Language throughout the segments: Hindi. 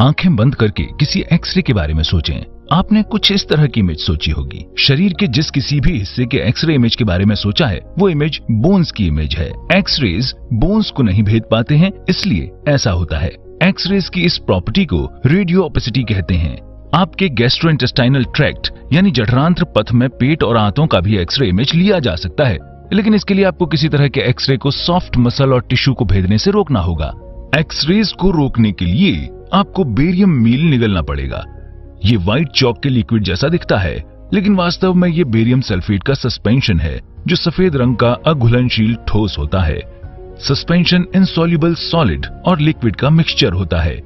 आँखें बंद करके किसी एक्सरे के बारे में सोचें। आपने कुछ इस तरह की इमेज सोची होगी। शरीर के जिस किसी भी हिस्से के एक्सरे इमेज के बारे में सोचा है, वो इमेज बोन्स की इमेज है। एक्सरेज बोन्स को नहीं भेद पाते हैं, इसलिए ऐसा होता है। एक्सरेज की इस प्रॉपर्टी को रेडियो ऑपेसिटी कहते हैं। आपके गैस्ट्रोइंटेस्टाइनल ट्रैक्ट यानी जठरांत्र पथ में पेट और आंतों का भी एक्सरे इमेज लिया जा सकता है। लेकिन इसके लिए आपको किसी तरह के एक्सरे को सॉफ्ट मसल और टिश्यू को भेदने से रोकना होगा। एक्सरेज को रोकने के लिए आपको बेरियम मील निगलना पड़ेगा। ये व्हाइट चौक के लिक्विड जैसा दिखता है, लेकिन वास्तव में ये बेरियम सल्फेट का सस्पेंशन है, जो सफ़ेद रंग का अघुलनशील ठोस होता है। सस्पेंशन इनसॉल्युबल सॉलिड और लिक्विड का मिक्सचर होता है।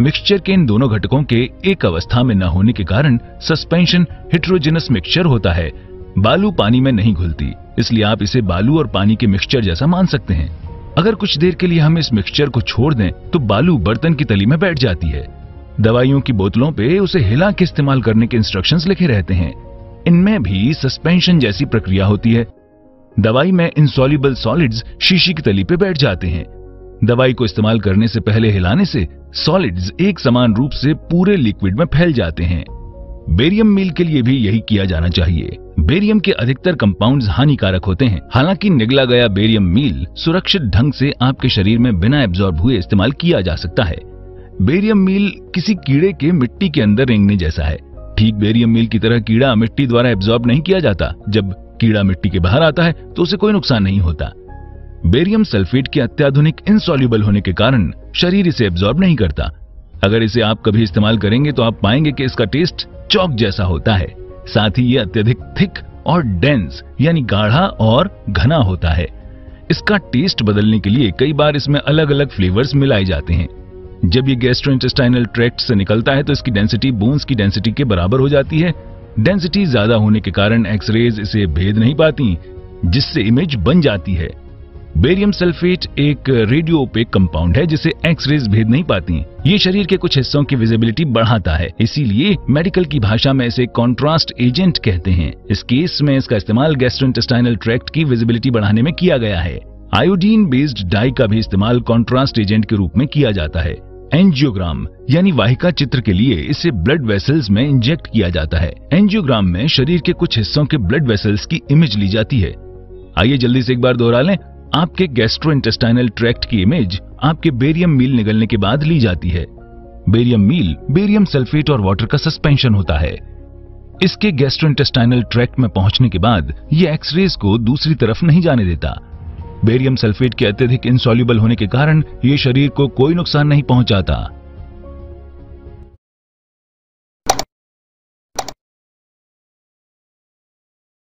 मिक्सचर के इन दोनों घटकों के एक अवस्था में न होने के कारण सस्पेंशन हिट्रोजिनस मिक्सचर होता है। बालू पानी में नहीं घुलती, इसलिए आप इसे बालू और पानी के मिक्सचर जैसा मान सकते हैं। अगर कुछ देर के लिए हम इस मिक्सचर को छोड़ दें तो बालू बर्तन की तली में बैठ जाती है। दवाइयों की बोतलों पे उसे हिला के इस्तेमाल करने के इंस्ट्रक्शंस लिखे रहते हैं। इनमें भी सस्पेंशन जैसी प्रक्रिया होती है। दवाई में इंसॉल्युबल सॉलिड्स शीशी की तली पे बैठ जाते हैं। दवाई को इस्तेमाल करने से पहले हिलाने से सॉलिड्स एक समान रूप से पूरे लिक्विड में फैल जाते हैं। बेरियम मील के लिए भी यही किया जाना चाहिए। बेरियम के अधिकतर कंपाउंड्स हानिकारक होते हैं। हालाँकि निगला गया बेरियम मील सुरक्षित ढंग से आपके शरीर में बिना एब्जॉर्ब हुए इस्तेमाल किया जा सकता है। बेरियम मील किसी कीड़े के मिट्टी के अंदर रेंगने जैसा है। ठीक बेरियम मील की तरह कीड़ा मिट्टी द्वारा एब्जॉर्ब नहीं किया जाता। जब कीड़ा मिट्टी के बाहर आता है तो उसे कोई नुकसान नहीं होता। बेरियम सल्फेट के अत्याधुनिक इनसॉल्यूबल होने के कारण शरीर इसे एब्जॉर्ब नहीं करता। अगर इसे आप कभी इस्तेमाल करेंगे तो आप पाएँगे कि इसका टेस्ट चौक जैसा होता है। साथ ही ये अत्यधिक थिक और डेंस यानी गाढ़ा और घना होता है। इसका टेस्ट बदलने के लिए कई बार इसमें अलग अलग फ्लेवर्स मिलाए जाते हैं। जब ये गैस्ट्रोइंटेस्टाइनल ट्रैक्ट से निकलता है तो इसकी डेंसिटी बोन्स की डेंसिटी के बराबर हो जाती है। डेंसिटी ज़्यादा होने के कारण एक्सरेज इसे भेद नहीं पाती, जिससे इमेज बन जाती है। बेरियम सल्फेट एक रेडियो ओपेक कंपाउंड है जिसे एक्सरेज भेद नहीं पाती ये शरीर के कुछ हिस्सों की विजिबिलिटी बढ़ाता है। इसीलिए मेडिकल की भाषा में इसे कॉन्ट्रास्ट एजेंट कहते हैं। इस केस में इसका इस्तेमाल गैस्ट्रोइंटेस्टाइनल ट्रैक्ट की विजिबिलिटी बढ़ाने में किया गया है। आयोडीन बेस्ड डाई का भी इस्तेमाल कॉन्ट्रास्ट एजेंट के रूप में किया जाता है। एंजियोग्राम, यानी वाहिका चित्र के लिए इसे ब्लड वेसल्स में इंजेक्ट किया जाता है। एंजियोग्राम में शरीर के कुछ हिस्सों के ब्लड वेसल्स की इमेज ली जाती है। आइए जल्दी से एक बार दोहरा लें। आपके गैस्ट्रोइंटेस्टाइनल ट्रैक्ट की इमेज आपके बेरियम मील निगलने के बाद ली जाती है। बेरियम मील बेरियम सल्फेट और वाटर का सस्पेंशन होता है। इसके गैस्ट्रोइंटेस्टाइनल ट्रैक्ट में पहुँचने के बाद ये एक्सरेज को दूसरी तरफ़ नहीं जाने देता। बेरियम सल्फेट के अत्यधिक इंसॉल्यूबल होने के कारण ये शरीर को कोई नुकसान नहीं पहुंचाता।